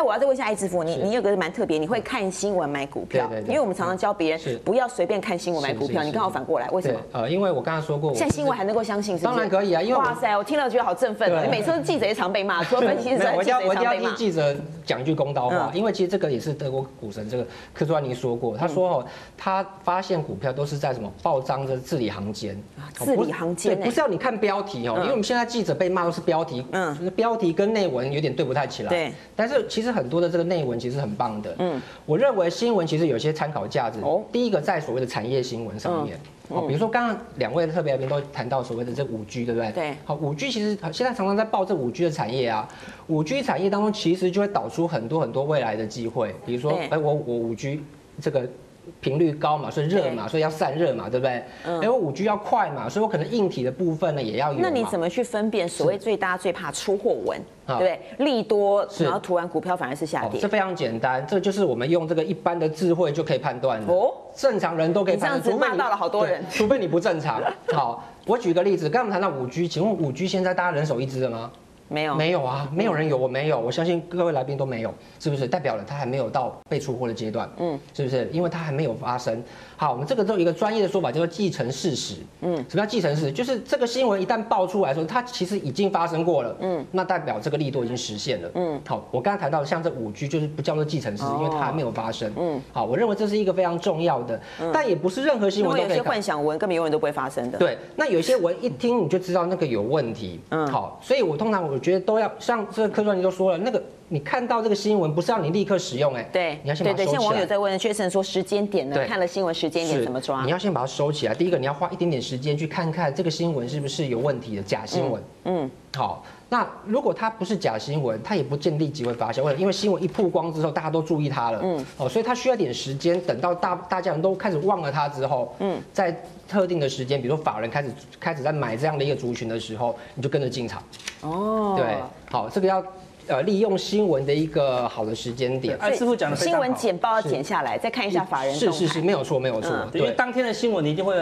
还有我要再问一下艾致富，你你有个蛮特别，你会看新闻买股票，因为我们常常教别人不要随便看新闻买股票，你刚好反过来，为什么？，呃，因为我刚刚说过，现在新闻还能够相信？当然可以啊因为哇塞，我听了觉得好振奋你每次都记者也常被骂，除了分析师我要我一定要。替记者讲一句公道话，嗯。因为其实这个也是德国股神这个科朱安尼说过，他说哦，他发现股票都是在什么报章的字里行间，啊字里行间不是要你看标题哦，嗯。因为我们现在记者被骂都是标题，嗯。嗯，标题跟内文有点对不太起来，对，但是其实很多的这个内文其实很棒的，嗯嗯，我认为新闻其实有些参考价值哦哦，第一个在所谓的产业新闻上面。哦，比如说刚刚两位特别来宾都谈到所谓的这五 G，对不对？对好，五 G 其实现在常常在报这五 G 的产业啊，五 G 产业当中其实就会导出很多很多未来的机会，比如说，哎，我我五 G 这个。频率高嘛，所以热嘛，所以要散热嘛，对不对？嗯哎，我五 G 要快嘛，所以我可能硬体的部分呢也要有。那你怎么去分辨所谓最大家最怕出货文，对好不对？利多，然后突然股票反而是下跌哦这。非常简单，这就是我们用这个一般的智慧就可以判断的。哦哦，正常人都可以判断。你这样子除非骂到了好多人对除非你不正常。好，我举个例子，刚刚我们谈到五 G，请问五 G 现在大家人手一支了吗？没有，没有啊，没有人有，我没有，我相信各位来宾都没有，是不是？代表了他还没有到被出货的阶段，嗯嗯，是不是？因为他还没有发生。好，我们这个都有一个专业的说法，叫做继承事实。嗯嗯，什么叫继承事实？就是这个新闻一旦爆出来说，它其实已经发生过了，嗯嗯，那代表这个力度已经实现了，嗯嗯。好，我刚才谈到像这五 G 就是不叫做继承事实，因为它还没有发生，嗯嗯。好，我认为这是一个非常重要的，但也不是任何新因为有些闻都可以看幻想文根本永远都不会发生的。对，那有些文一听你就知道那个有问题。嗯嗯，好，所以我通常我觉得都要像这个科专你都说了，那个你看到这个新闻不是让你立刻使用，哎，对你要先对对，把它收起来。现在网友在问确实说时间点呢？看了新闻时间点怎么抓你？要先把它收起来。第一个，你要花一点点时间去看看这个新闻是不是有问题的假新闻。嗯，好，那如果它不是假新闻，它也不见立即会发酵，为什么因为新闻一曝光之后，大家都注意它了，嗯。嗯，哦，所以它需要点时间，等到大大家人都开始忘了它之后，嗯嗯，在特定的时间，比如说法人开始开始在买这样的一个族群的时候，你就跟着进场，哦，对，好，这个要呃利用新闻的一个好的时间点，哎师傅讲的新好。闻简报要剪下来，再看一下法人是是是，没有错没有错嗯，因为当天的新闻你一定会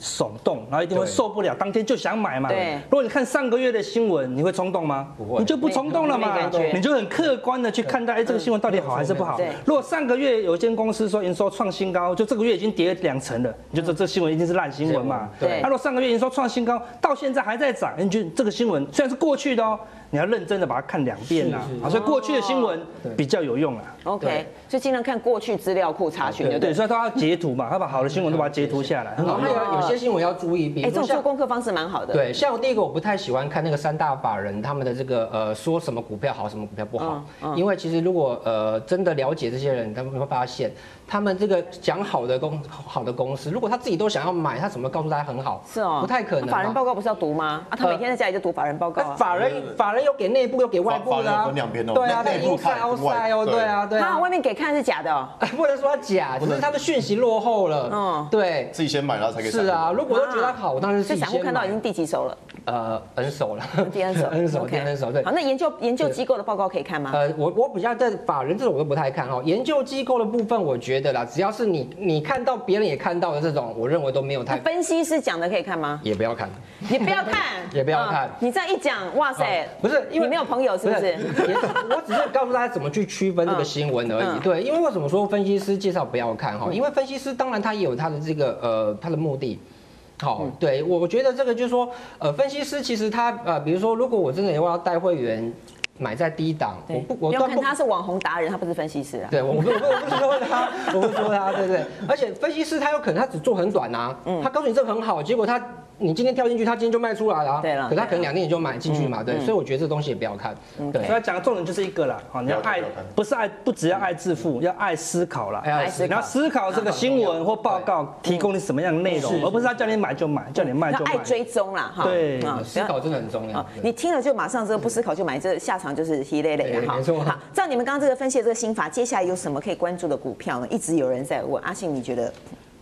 耸动，然后一定会受不了，当天就想买嘛。对。如果你看上个月的新闻，你会冲动吗？不会。你就不冲动了嘛你就很客观的去看待，哎，这个新闻到底好还是不好。对？如果上个月有一间公司说营收创新高，就这个月已经跌两成了，你就知道这新闻一定是烂新闻嘛。对。那如果上个月营收创新高，到现在还在涨，你就这个新闻虽然是过去的哦，你要认真的把它看两遍。啊，所以过去的新闻比较有用啊。OK，对所以尽量看过去资料库查询，对对，所以他要截图嘛，他把好的新闻都把它截图下来，很好用然后还。有有些新闻要注意，比哎，这种做功课方式蛮好的。对，像第一个我不太喜欢看那个三大法人他们的这个呃说什么股票好，什么股票不好，因为其实如果呃真的了解这些人，他们会发现他们这个讲好的公好的公司，如果他自己都想要买，他怎么告诉大家很好？是哦，不太可能。法人报告不是要读吗？啊，他每天在家里就读法人报告法人法人有给内部，有给外部的啊法法人有分两边哦对啊，内内部看外哦，对对啊，对啊，啊，外面给看是假的哦。不能说他假，只是他的讯息落后了。嗯嗯，对，自己先买了才可以。是啊，，如果都觉得它好，我当然是自己先买看到已经第几手了？呃 N 手了第 N 手，N 手，第 N 手，对好，。那研究研究机构的报告可以看吗？呃，我我比较在法人这种我都不太看哦。研究机构的部分，我觉得啦，只要是你你看到别人也看到的这种，我认为都没有太分析师讲的可以看吗？也不要看。你不要看，也不要看你这样一讲，哇塞，不是因为没有朋友是不是？我只是告诉大家怎么去区分这个新闻而已。对，因为为什么说分析师介绍不要看哈？因为分析师当然他也有他的这个呃他的目的。好，嗯对我我觉得这个就是说，呃，分析师其实他呃，比如说，如果我真的要带会员买在低档，我，不我断不看他是网红达人，他不是分析师啊。对，我不我不我不是说他，我不是说他，对不对？而且分析师他有可能他只做很短啊，嗯他告诉你这个很好，结果他你今天跳进去，他今天就卖出来了啊，对了可他可能两天你就买进去嘛，对，所以我觉得这东西也不要看，对所以。他讲的重点就是一个啦，好，你要爱不要，不是爱，不只要爱致富，要爱思考啦。哎呀思考你要思考这个新闻或报告提供你什么样的内容，而不是他叫你买就买，叫你卖就卖。要爱追踪啦，哈。对啊思考真的很重要啊，。你听了就马上这个不思考就买，这下场就是稀累累哈。对没错好，照你们刚刚这个分析的这个心法，接下来有什么可以关注的股票呢？一直有人在问阿信，你觉得？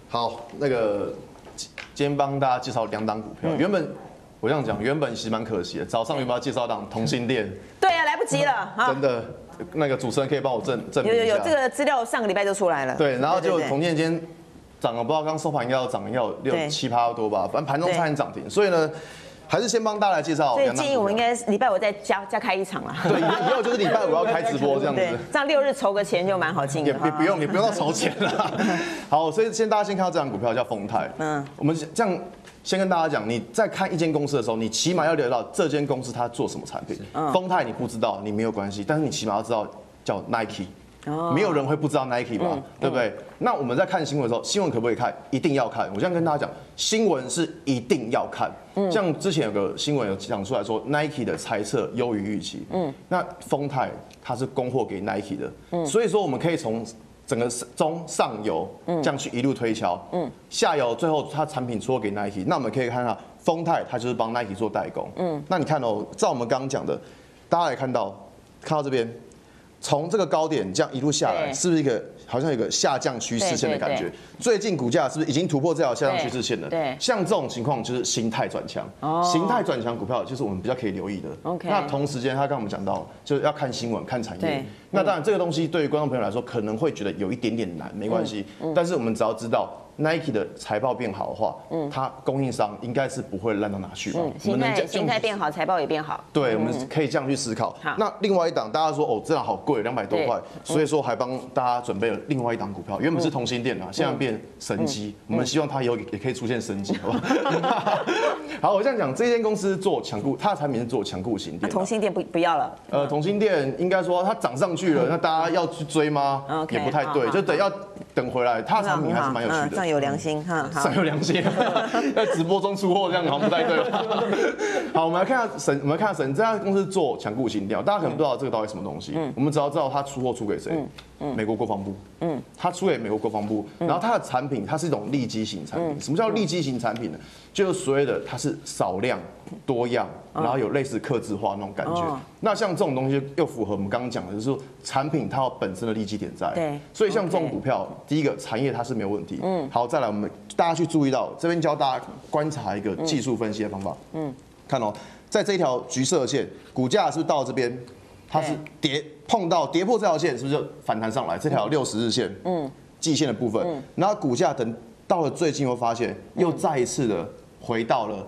好，那个今今天帮大家介绍两档股票，嗯。原本我这样讲，原本其实蛮可惜的，早上原本要介绍档同性恋，对啊，来不及了 哈。真。的，那个主持人可以帮我证证明一下。有有有，这个资料上个礼拜就出来了。对，然后就对。同店今天涨了，不知道刚收盘应该要涨要对。六七趴多吧，反正盘中对。差点涨停，所以呢，还是先帮大家来介绍所以建议我们应该礼拜五再加加开一场啦。对，以以后就是礼拜五要开直播这样子。对，这样六日筹个钱就蛮好进的哈。也不用，也不用到筹钱了。好，所以先大家先看到这张股票叫丰泰。嗯嗯，我们这样先跟大家讲，你在看一间公司的时候，你起码要了解到这间公司它做什么产品。嗯丰泰你不知道，你没有关系，但是你起码要知道叫 Nike。哦没有人会不知道 Nike 吧，对不对？那我们在看新闻的时候，新闻可不可以看？一定要看。我这样跟大家讲，新闻是一定要看。像之前有个新闻有讲出来说，Nike 的猜测优于预期。嗯，那丰泰它是供货给 Nike 的，嗯所以说我们可以从整个中上游这样去一路推敲。嗯，下游最后它产品出货给 Nike，那我们可以看到丰泰它就是帮 Nike 做代工。嗯，那你看哦，照我们刚刚讲的，大家也看到，看到这边。从这个高点这样一路下来，是不是一个好像有一个下降趋势线的感对觉？最近股价是不是已经突破这条下降趋势线了？对对像这种情况就是形态转强。哦形态转强股票就是我们比较可以留意的。OK 那同时间，他刚刚我们讲到，就是要看新闻、看产对业。那当然，这个东西对于观众朋友来说可能会觉得有一点点难，没关系。嗯但是我们只要知道 Nike 的财报变好的话，嗯它供应商应该是不会烂到哪去吧？嗯，形态这样形态变好，财报也变好。对，我们可以这样去思考好。那另外一档，大家说哦，这档好贵，两百多块，所以说还帮大家准备了另外一档股票，原本是同心店啊，现在变神机，我们希望它以后也可以出现神机，好吧 好？我这样讲，这间公司做强固，它的产品是做强固型那店啊。同心店不不要了。呃，同心店应该说它涨上去了，那大家要去追吗也不太对，就等要等回来，他的产品还是蛮有趣的。算有良心哈。好上，有良心，在直播中出货这样好像不太对。好，我们来看下神，我们来看下神这家公司做强固型调，大家可能不知道这个到底什么东西。我们只要知道他出货出给谁，美国国防部。嗯，它出给美国国防部，然后它的产品它是一种利基型产品。什么叫利基型产品呢？就是所谓的它是少量多样，然后有类似刻字化那种感觉哦。那像这种东西又符合我们刚刚讲的，就是说产品它有本身的利基点在。对所以像这种股票，第一个产业它是没有问题。嗯，好，再来我们大家去注意到这边教大家观察一个技术分析的方法。嗯，看哦，在这一条橘色线，股价是不是到这边，它是跌碰到跌破这条线，是不是就反弹上来？这条六十日线，嗯，季线的部分，然后股价等到了最近，会发现又再一次的回到了。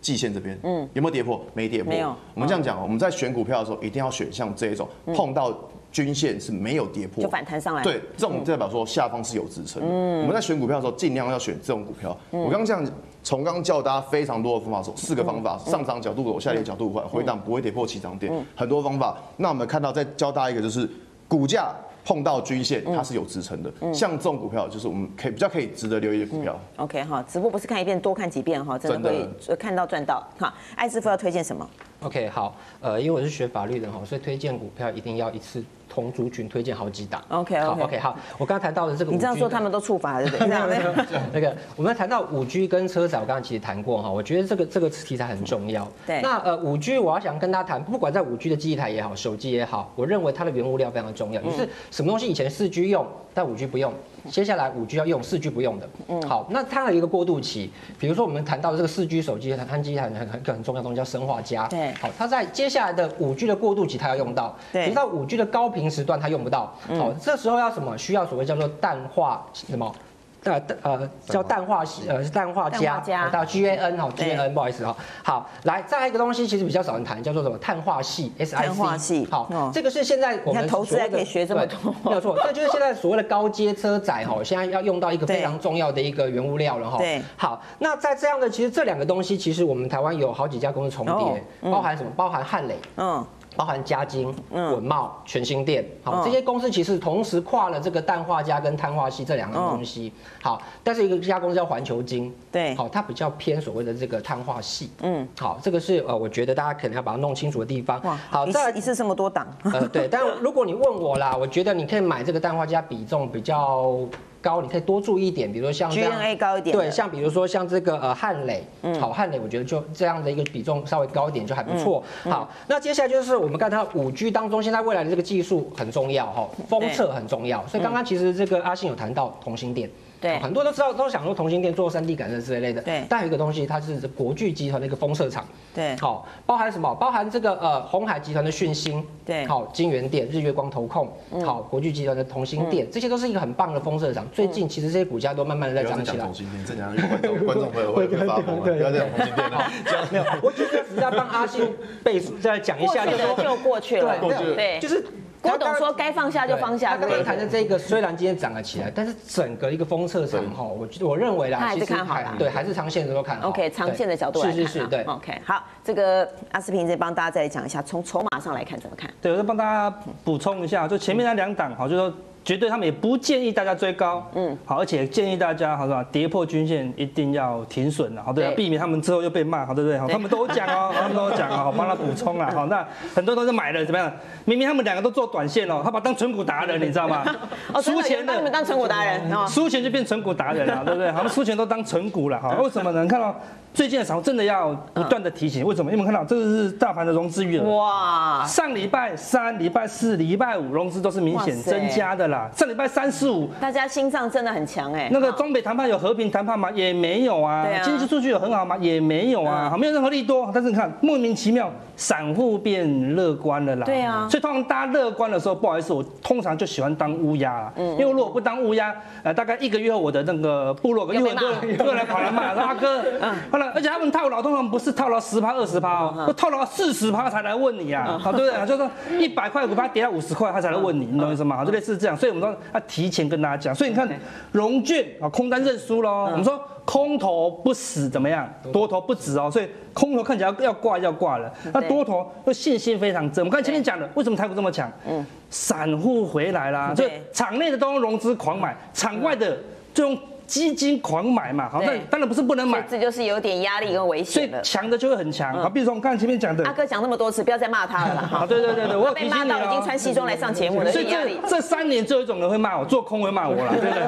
季线这边，嗯，有没有跌破？没跌破。没有我们这样讲哦，我们在选股票的时候，一定要选像这一种碰到均线是没有跌破，就反弹上来。对，这种代表说下方是有支撑的。我们在选股票的时候，尽量要选这种股票。我刚刚这样从刚刚教大家非常多的方法，说四个方法：上涨角度走，下跌角度回回档不会跌破起涨点，很多方法。那我们看到再教大家一个，就是股价碰到均线，它是有支撑的。像这种股票，就是我们可以比较可以值得留意的股票。OK 哈，直播不是看一遍多看几遍哈，真的看到赚到。哈，艾师傅要推荐什么？OK，好，呃，因为我是学法律的哈，所以推荐股票一定要一次同族群推荐好几档。好，OK，好，我刚刚谈到的这个，你这样说他们都触法了，对不对？这样那个，我们谈到五 G 跟车载，我刚刚其实谈过哈，我觉得这个这个题材很重要。对那呃，五 G 我要想跟大家谈，不管在五 G 的记忆台也好，手机也好，我认为它的原物料非常重要。就是什么东西以前四 G 用，但五 G 不用，接下来五 G 要用，四 G 不用的。嗯，好，那它有一个过渡期，比如说我们谈到这个四 G 手机和基地台很很很重要的东西叫生化加。对好，它在接下来的五 G 的过渡期，它要用到。对可是到五 G 的高频时段，它用不到。好，这时候要什么？需要所谓叫做氮化什么？呃呃，叫氮化呃是氮化氮镓，到 GAN 哈对，GAN 不好意思哈。好，来再来一个东西，其实比较少人谈，叫做什么碳化系 SiC。碳化系好哦，这个是现在我们投资还所谓的可以学这么对多没有错，这就是现在所谓的高阶车载哈，现在要用到一个非常重要的一个原物料了哈。对好，那在这样的其实这两个东西，其实我们台湾有好几家公司重哦叠，包含什么？包含汉磊。嗯，包含嘉金、嗯。文茂、全新店，好，嗯。这些公司其实同时跨了这个氮化镓跟碳化系这两个东西。好，但是一个这家公司叫环球金，对。好，它比较偏所谓的这个碳化系。嗯，好，这个是呃，我觉得大家可能要把它弄清楚的地方。哇，好，一再一次这么多档，呃，对，但如果你问我啦，我觉得你可以买这个氮化镓比重比较高，你可以多注意一点，比如说像这样。GNA 高一点对，像比如说像这个呃汉磊，好汉磊，我觉得就这样的一个比重稍微高一点就还不错。好，那接下来就是我们看到五 G 当中，现在未来的这个技术很重要哈，封测很重要，所以刚刚其实这个阿信有谈到同心电。对。很多人都知道，都想说同心店做三 D 感测之类的，对。但有一个东西，它是国巨集团的一个封测厂，对。好，包含什么？包含这个呃红海集团的讯星，对。好金源店、日月光投控，好国巨集团的同心店，这些都是一个很棒的封测厂。最近其实这些股价都慢慢的在涨起来讲同。性恋，这样观众观众朋友会会发疯啊！不要再讲同性恋了。没有，我只是只是要帮阿信背书，再讲一下，过去就就过去了，对就是郭董说该放下就放下，他刚刚谈的这个虽然今天涨了起来，但是整个一个封测场哈，我我认为啦，他还是看好啦对，还是长线的都看好。OK，长线的角度来看啊，是是是，对。OK，好，这个阿斯平再帮大家再讲一下，从筹码上来看怎么看？对，我再帮大家补充一下，就前面那两档，好，就说绝对他们也不建议大家追高，嗯，好，而且建议大家，好是吧？跌破均线一定要停损了，好，对啊，避免他们之后又被骂，好，对不对？好，他们都有讲哦，他们都有 讲哦，好，帮他补充了，好，那很多都是买了怎么样？明明他们两个都做短线哦，他把他当纯股达人，你知道吗？哦，真的你们当成股达人哦，输钱就变纯股达人了，对不对？他们输钱都当纯股了，哈，为什么呢？你看到最近的时候真的要不断的提醒，为什么？因为我们看到这个是大盘的融资余额，哇，上礼拜三、礼拜四、礼拜五融资都是明显增加的啦。上礼拜三四五大家心脏真的很强哎，那个中北谈判有和平谈判吗？也没有啊对啊。经济数据有很好吗？也没有啊。嗯好，没有任何利多。但是你看，莫名其妙，散户变乐观了啦。对啊所以通常大家乐观的时候，不好意思，我通常就喜欢当乌鸦啦。嗯因为如果不当乌鸦，呃，大概一个月后，我的那个部落有很多人又来跑来骂说阿哥，嗯好了，而且他们套牢通常不是套牢十趴二十趴哦，都套牢四十趴才来问你嗯啊，好对不对？就是说一百块股票跌到五十块，他才来问你，你懂意思吗？好，就类似这样。所以我们说要提前跟大家讲。所以你看融券啊，空单认输喽。我们说空头不死怎么样？多头不止哦，所以空头看起来要挂要挂了。那多头又信心非常正。我们看前面讲的，为什么台股这么强？嗯，散户回来啦，就对场内的都用融资狂买，场外的就用基金狂买嘛。好，那当然不是不能买，这就是有点压力跟危所险了。以强的就会很强。好，比如说我们看前面讲的阿，哥讲那么多次，不要再骂他了啦。好，哈，对对对对，我有被骂到已经哦。穿西装来上节目了，所以有点压力这。这三年就有一种人会骂我，做空会骂我啦，对不对？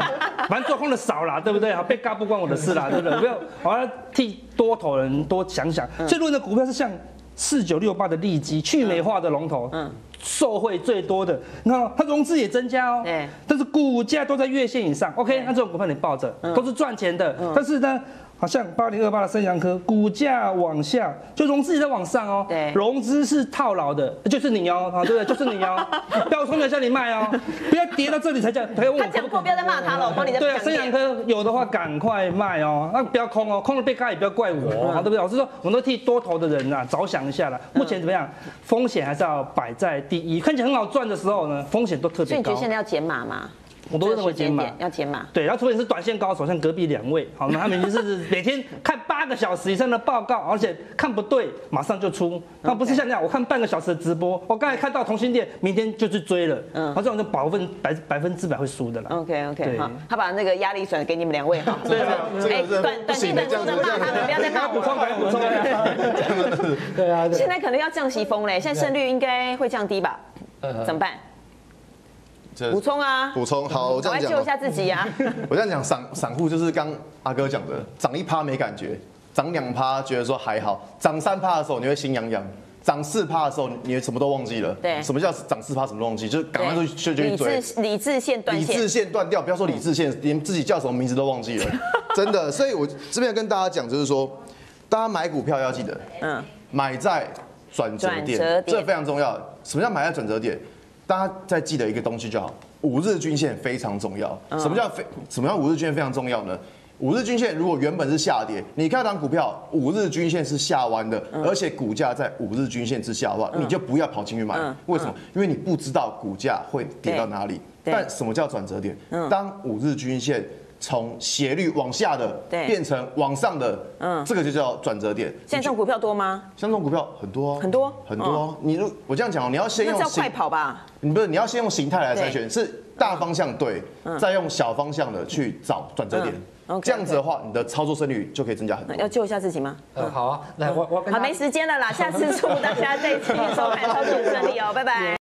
反正做空的少啦，对不对？好，被嘎不关我的事啦，对不对？不要，我要替多头人多想想。嗯所以如果你的股票是像四九六八的利基去美化的龙头，嗯。受惠最多的，你看哦它融资也增加哦，对。但是股价都在月线以上，OK，那这种股票你抱着嗯。都是赚钱的，但是呢，好像八零二八的升阳科股价往下，就融资也在往上哦，对融资是套牢的，就是你哦，啊，对不对？就是你哦，不要冲着叫你卖哦，不要跌到这里才叫，他讲过，不要再骂他了，我帮你再对啊。生阳科有的话赶快卖哦，那不要空哦，空了被嘎也不要怪我哦，好对不对？我是说，我们都替多头的人呐着想一下啦。目前怎么样？风险还是要摆在第一，看起来很好赚的时候呢，风险都特别高所以你觉得。现在要减码吗？我都认为减码要减码。对，然后除非你是短线高手，像隔壁两位，好，那他们已经是每天看八个小时以上的报告，而且看不对马上就出，那不是像那样，我看半个小时的直播，我刚才看到同心店，明天就去追了，嗯，他这种就百分百百分之百会输的啦。OK OK，好，他把那个压力转给你们两位哈。这个这哎，短短期不行的，这样子短中的骂他们，不要再骂我补充，赶了。紧补充。对啊，现在可能要降息风嘞，现在胜率应该会降低吧？呃怎么办？这补充啊，补充好，我这样讲救一下自己啊！我这样讲散散户就是刚阿哥讲的，涨一趴没感觉，涨两趴觉得说还好，涨三趴的时候你会心痒痒。涨四趴的时候，你什么都忘记了。对什么叫涨四趴？什么都忘记，就是赶快就去理追。智理智线断线理智，线断掉，不要说理智线，连自己叫什么名字都忘记了，真的。所以我这边跟大家讲，就是说，大家买股票要记得，嗯，买在转折点，转折点这非常重要。什么叫买在转折点？大家再记得一个东西就好，五日均线非常重要。嗯什么叫非？什么叫五日均线非常重要呢？五日均线如果原本是下跌，你看档股票五日均线是下弯的，嗯而且股价在五日均线之下的话，你就不要跑进去买嗯。为什么？因为你不知道股价会跌到哪里。但什么叫转折点嗯？当五日均线从斜率往下的对变成往上的，嗯这个就叫转折点。现在这种股票多吗？像这种股票很多啊很多很多哦。你如我这样讲哦，你要先用快跑吧。你不是你要先用形态来筛选，是大方向对，再用小方向的去找转折点这样子的话，你的操作胜率就可以增加很多。要救一下自己吗？嗯，好啊，来，我我好，没时间了啦，下次祝大家这一期收看操作很顺利哦，拜拜。